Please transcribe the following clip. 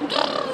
Grrr.